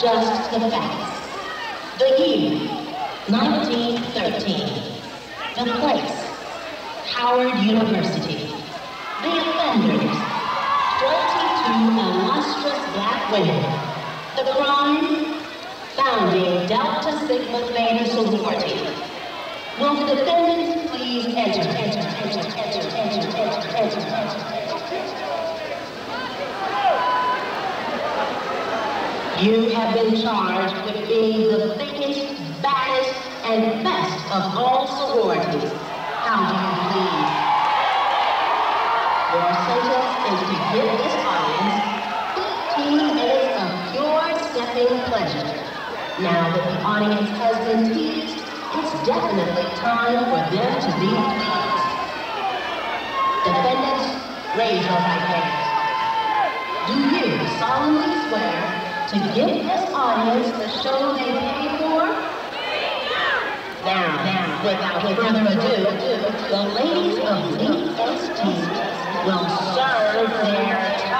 Just the facts. The year, 1913. The place, Howard University. The offenders, 22 illustrious black women. The crime, founding Delta Sigma Theta sorority. Will the defendants please enter, enter, enter, enter, enter, enter, enter, enter. You have been charged with being the thickest, baddest, and best of all sororities. How do you plead? Your sentence is to give this audience 15 minutes of pure stepping pleasure. Now that the audience has been teased, it's definitely time for them to be pleased. Raise your right hands. Do you solemnly swear to give this audience the show they paid for? Now, now, without further ado, the ladies of DST will serve their time.